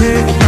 take